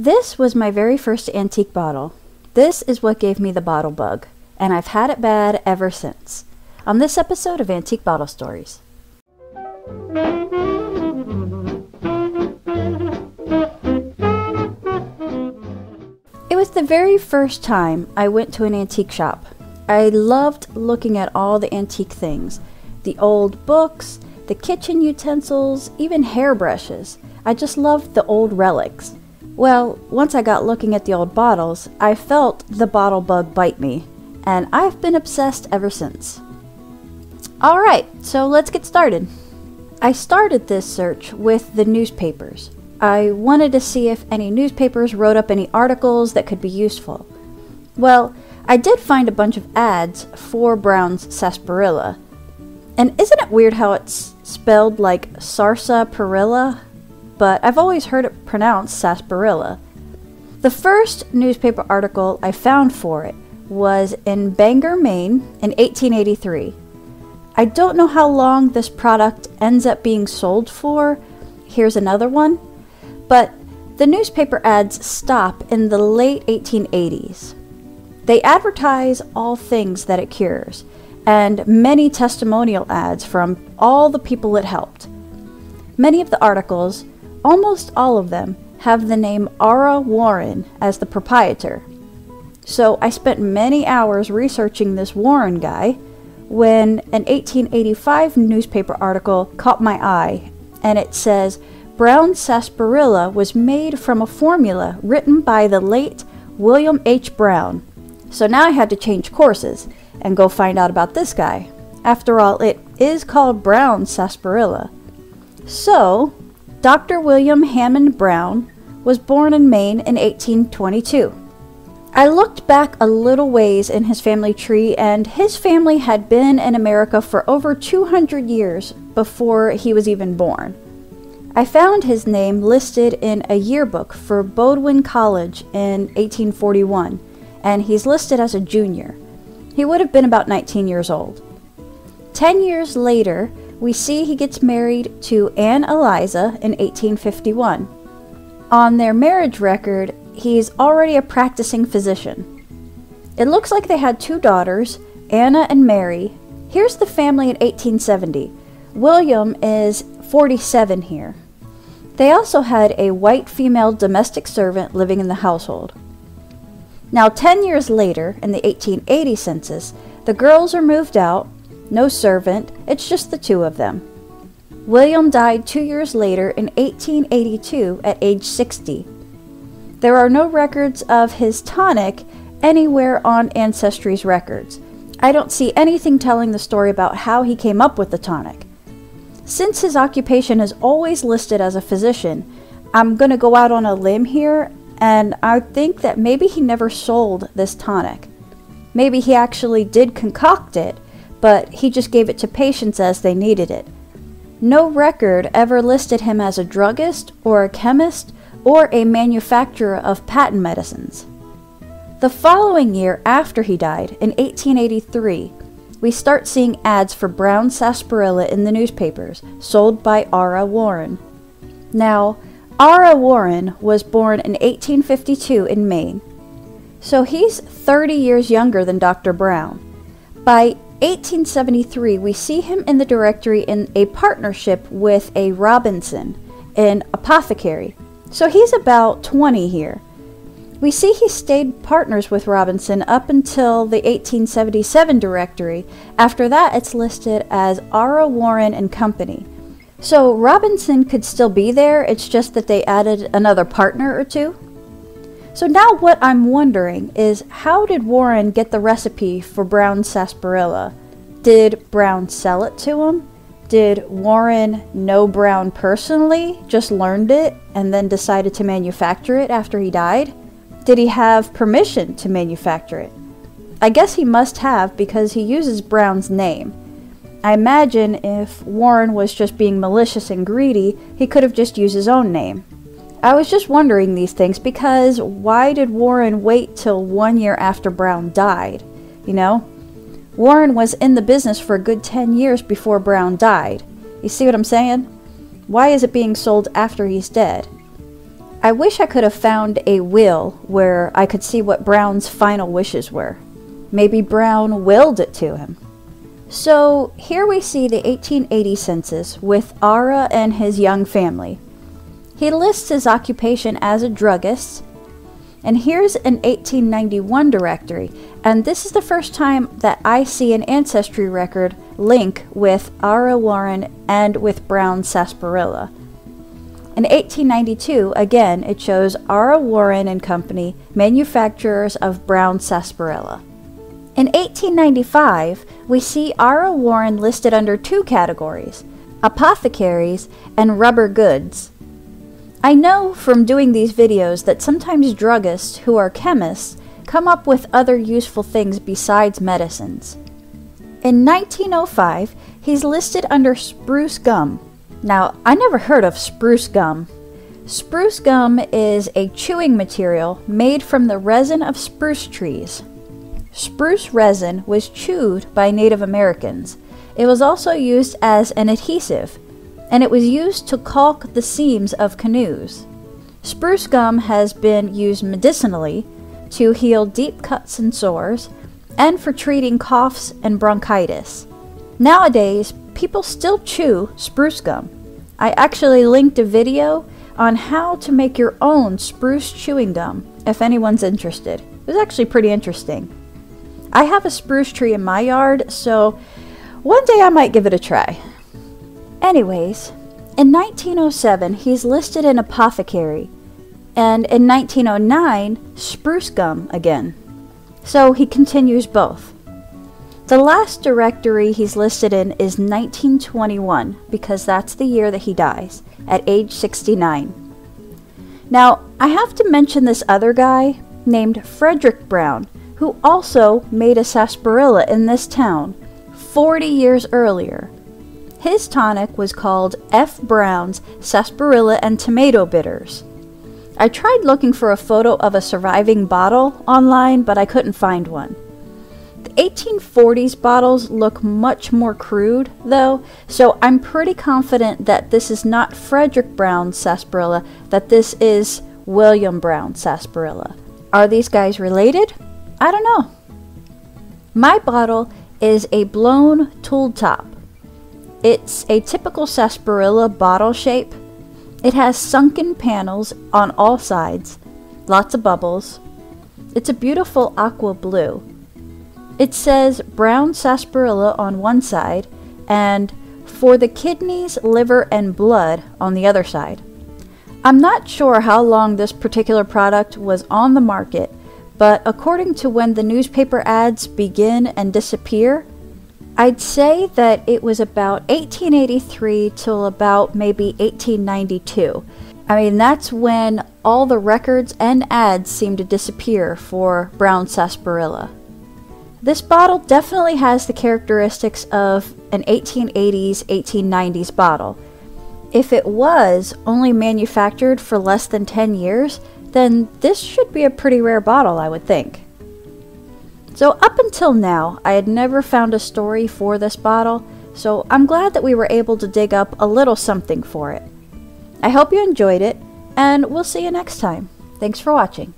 This was my very first antique bottle. This is what gave me the bottle bug, and I've had it bad ever since. On this episode of Antique Bottle Stories. It was the very first time I went to an antique shop. I loved looking at all the antique things the old books, the kitchen utensils, even hairbrushes. I just loved the old relics. Well, once I got looking at the old bottles, I felt the bottle bug bite me, and I've been obsessed ever since. Alright, so let's get started. I started this search with the newspapers. I wanted to see if any newspapers wrote up any articles that could be useful. Well, I did find a bunch of ads for Brown's sarsaparilla. And isn't it weird how it's spelled like sarsaparilla? But I've always heard it pronounced sarsaparilla. The first newspaper article I found for it was in Bangor, Maine in 1883. I don't know how long this product ends up being sold for. Here's another one. But the newspaper ads stop in the late 1880s. They advertise all things that it cures, and many testimonial ads from all the people it helped. Many of the articles, almost all of them, have the name Ara Warren as the proprietor. So I spent many hours researching this Warren guy when an 1885 newspaper article caught my eye, and it says brown sarsaparilla was made from a formula written by the late William H. Brown. So now I had to change courses and go find out about this guy. After all, it is called brown sarsaparilla. So, Dr. William Hammond Brown was born in Maine in 1822. I looked back a little ways in his family tree, and his family had been in America for over 200 years before he was even born. I found his name listed in a yearbook for Bowdoin College in 1841, and he's listed as a junior. He would have been about 19 years old. Ten years later, we see he gets married to Anne Eliza in 1851. On their marriage record, he's already a practicing physician. It looks like they had two daughters, Anna and Mary. Here's the family in 1870. William is 47 here. They also had a white female domestic servant living in the household. Now, 10 years later, in the 1880 census, the girls are moved out, no servant, it's just the two of them. William died two years later in 1882 at age 60. There are no records of his tonic anywhere on Ancestry's records. I don't see anything telling the story about how he came up with the tonic. Since his occupation is always listed as a physician, I'm going to go out on a limb here and I think that maybe he never sold this tonic. Maybe he actually did concoct it, but he just gave it to patients as they needed it. No record ever listed him as a druggist or a chemist or a manufacturer of patent medicines. The following year after he died, in 1883, we start seeing ads for brown sarsaparilla in the newspapers, sold by Ara Warren. Now, Ara Warren was born in 1852 in Maine, so he's 30 years younger than Dr. Brown. By 1873, we see him in the directory in a partnership with a Robinson, an apothecary. So he's about 20 here. We see he stayed partners with Robinson up until the 1877 directory. After that, it's listed as Ara Warren and Company. So Robinson could still be there, it's just that they added another partner or two. So now what I'm wondering is how did Warren get the recipe for brown sarsaparilla? Did Brown sell it to him? Did Warren know Brown personally, just learned it, and then decided to manufacture it after he died? Did he have permission to manufacture it? I guess he must have because he uses Brown's name. I imagine if Warren was just being malicious and greedy, he could have just used his own name. I was just wondering these things because why did Warren wait till one year after Brown died? You know? Warren was in the business for a good 10 years before Brown died. You see what I'm saying? Why is it being sold after he's dead? I wish I could have found a will where I could see what Brown's final wishes were. Maybe Brown willed it to him. So here we see the 1880 census with Ara and his young family. He lists his occupation as a druggist. And here's an 1891 directory, and this is the first time that I see an ancestry record link with Ara Warren and with Brown Sarsaparilla. In 1892, again, it shows Ara Warren and Company, manufacturers of brown sarsaparilla. In 1895, we see Ara Warren listed under two categories apothecaries and rubber goods. I know from doing these videos that sometimes druggists who are chemists come up with other useful things besides medicines. In 1905, he's listed under spruce gum, now, I never heard of spruce gum. Spruce gum is a chewing material made from the resin of spruce trees. Spruce resin was chewed by Native Americans. It was also used as an adhesive, and it was used to caulk the seams of canoes. Spruce gum has been used medicinally to heal deep cuts and sores, and for treating coughs and bronchitis. Nowadays, people still chew spruce gum. I actually linked a video on how to make your own spruce chewing gum if anyone's interested. It was actually pretty interesting. I have a spruce tree in my yard, so one day I might give it a try. Anyways, in 1907, he's listed in apothecary, and in 1909, spruce gum again. So he continues both. The last directory he's listed in is 1921 because that's the year that he dies, at age 69. Now, I have to mention this other guy named Frederick Brown, who also made a sarsaparilla in this town 40 years earlier. His tonic was called F. Brown's Sarsaparilla and Tomato Bitters. I tried looking for a photo of a surviving bottle online, but I couldn't find one. The 1840s bottles look much more crude, though, so I'm pretty confident that this is not Frederick Brown's sarsaparilla, that this is William Brown's sarsaparilla. Are these guys related? I don't know. My bottle is a blown tool top. It's a typical sarsaparilla bottle shape. It has sunken panels on all sides, lots of bubbles. It's a beautiful aqua blue. It says brown sarsaparilla on one side and for the kidneys, liver, and blood on the other side. I'm not sure how long this particular product was on the market, but according to when the newspaper ads begin and disappear, I'd say that it was about 1883 till about maybe 1892. I mean, that's when all the records and ads seem to disappear for brown sarsaparilla. This bottle definitely has the characteristics of an 1880s, 1890s bottle. If it was only manufactured for less than 10 years, then this should be a pretty rare bottle, I would think. So, up until now, I had never found a story for this bottle, so I'm glad that we were able to dig up a little something for it. I hope you enjoyed it, and we'll see you next time. Thanks for watching.